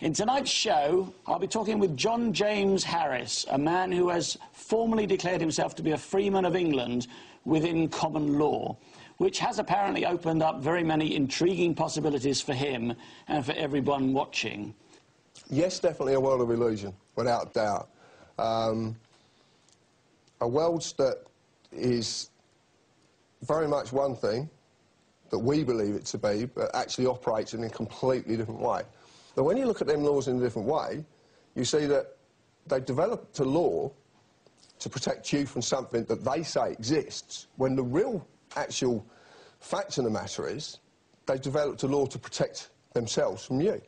In tonight's show, I'll be talking with John James Harris, a man who has formally declared himself to be a freeman of England within common law, which has apparently opened up very many intriguing possibilities for him and for everyone watching. Yes, definitely a world of illusion, without doubt. Um, a world that is very much one thing that we believe it to be, but actually operates in a completely different way. But when you look at them laws in a different way, you see that they've developed a law to protect you from something that they say exists, when the real actual fact of the matter is they've developed a law to protect themselves from you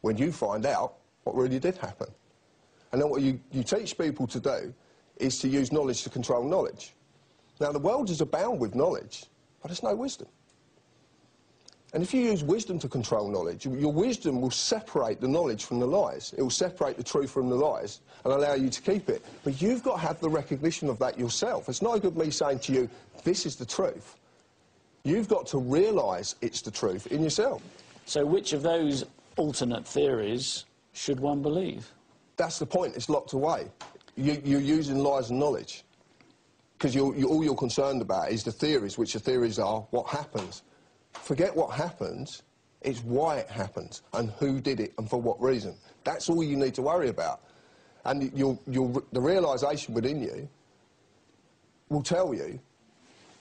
when you find out what really did happen. And then what you, you teach people to do is to use knowledge to control knowledge. Now, the world is abound with knowledge, but it's no wisdom. And if you use wisdom to control knowledge, your wisdom will separate the knowledge from the lies. It will separate the truth from the lies and allow you to keep it. But you've got to have the recognition of that yourself. It's no good me saying to you, this is the truth. You've got to realise it's the truth in yourself. So which of those alternate theories should one believe? That's the point. It's locked away. You, are using lies and knowledge. Because you're, you're, all you're concerned about is the theories, which the theories are what happens. Forget what happens, it's why it happens and who did it and for what reason. That's all you need to worry about. And your, your, the realisation within you will tell you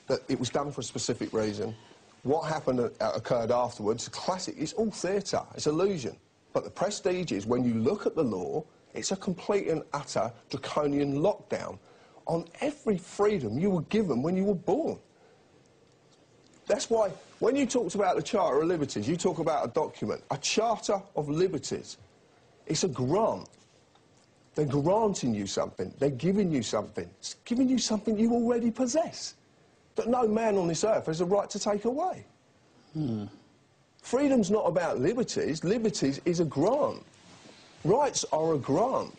that it was done for a specific reason. What happened uh, occurred afterwards. Classic. It's all theatre. It's illusion. But the prestige is when you look at the law, it's a complete and utter draconian lockdown on every freedom you were given when you were born. That's why when you talked about the Charter of Liberties, you talk about a document, a Charter of Liberties. It's a grant. They're granting you something. They're giving you something. It's giving you something you already possess that no man on this earth has a right to take away. Hmm. Freedom's not about liberties. Liberties is a grant. Rights are a grant.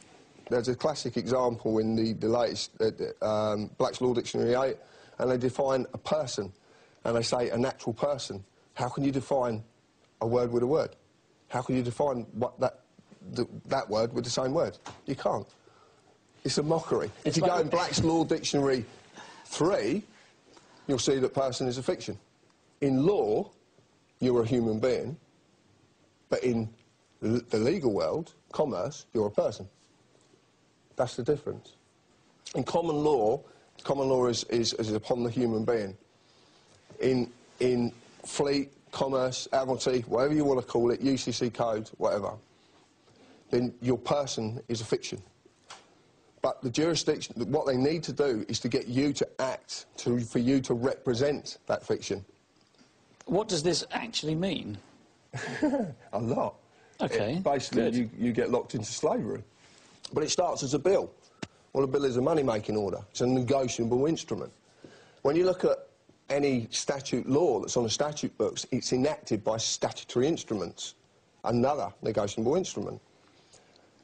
There's a classic example in the, the latest uh, um, Black's Law Dictionary 8, and they define a person and they say a natural person, how can you define a word with a word? How can you define what that, the, that word with the same word? You can't. It's a mockery. It's if you like go in Black's Law Dictionary 3, you'll see that person is a fiction. In law, you're a human being, but in the legal world, commerce, you're a person. That's the difference. In common law, common law is, is, is upon the human being in, in fleet, commerce, admiralty, whatever you want to call it, UCC code, whatever, then your person is a fiction. But the jurisdiction, what they need to do is to get you to act, to, for you to represent that fiction. What does this actually mean? a lot. Okay. It, basically, you, you get locked into slavery. But it starts as a bill. Well, a bill is a money-making order. It's a negotiable instrument. When you look at any statute law that's on the statute books, it's enacted by statutory instruments, another negotiable instrument.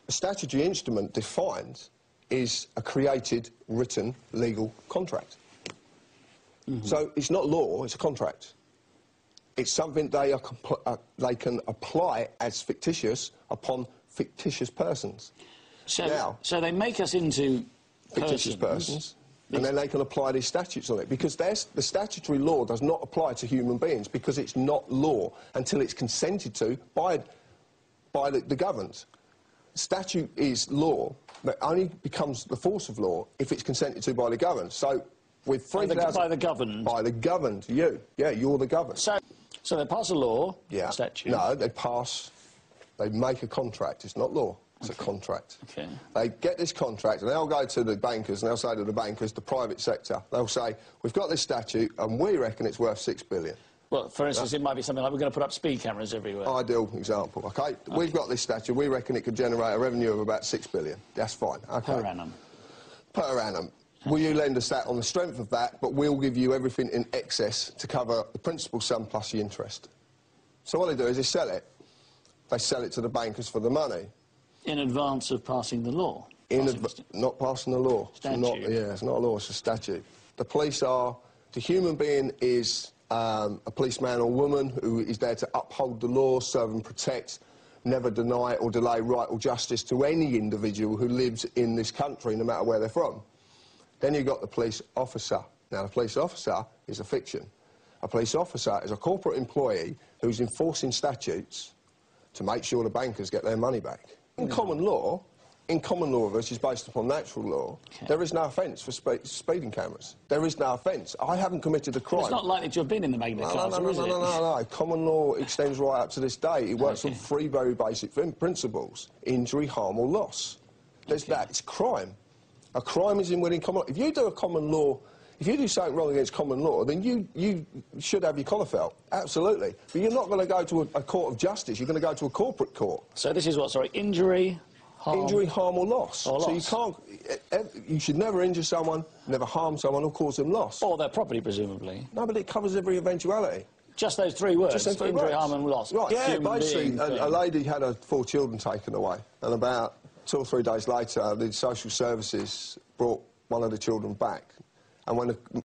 A statutory instrument defined is a created, written, legal contract. Mm -hmm. So it's not law, it's a contract. It's something they, are uh, they can apply as fictitious upon fictitious persons. So, now, so they make us into fictitious persons, persons and then they can apply these statutes on it because the statutory law does not apply to human beings because it's not law until it's consented to by, by the, the governed. Statute is law that only becomes the force of law if it's consented to by the governed. So with 3,000... By, by, the governed? By the governed, you. Yeah, you're the governed. So, so they pass a law, yeah. statute? No, they pass... They make a contract. It's not law. It's okay. a contract. Okay. They get this contract and they'll go to the bankers and they'll say to the bankers, the private sector, they'll say, we've got this statute and we reckon it's worth six billion. Well, for instance, it might be something like we're going to put up speed cameras everywhere. Ideal example, OK? okay. We've got this statute. We reckon it could generate a revenue of about six billion. That's fine. Okay. Per annum. Per annum. Will you lend us that on the strength of that, but we'll give you everything in excess to cover the principal sum plus the interest. So what they do is they sell it. They sell it to the bankers for the money. In advance of passing the law? In passing not passing the law. Statute. It's not, yeah, it's not a law, it's a statute. The police are... The human being is um, a policeman or woman who is there to uphold the law, serve and protect never deny or delay right or justice to any individual who lives in this country, no matter where they're from. Then you've got the police officer. Now, the police officer is a fiction. A police officer is a corporate employee who's enforcing statutes to make sure the bankers get their money back. In mm. common law, in common law, which is based upon natural law, Okay. there is no offence for spe- speeding cameras. There is no offence. I haven't committed a crime. It's not likely to have been in the Magna No, no, Carta, no, no, no, no, no, no. Common law extends right up to this day. It works Okay. on three very basic principles: injury, harm, or loss. There's Okay. that. It's crime. A crime is in within common. law. If you do a common law, if you do something wrong against common law, then you you should have your collar felt. Absolutely. But you're not going to go to a, a court of justice. You're going to go to a corporate court. So this is what, sorry, injury, harm... Injury, harm, or loss. Or So you can't. eh, eh, You should never injure someone, never harm someone, or cause them loss. Or their property, presumably. No, but it covers every eventuality. Just those three words, Just those three injury, words. harm and loss. Right, yeah, Human basically, a, a lady had her four children taken away, and about two or three days later, the social services brought one of the children back. And when the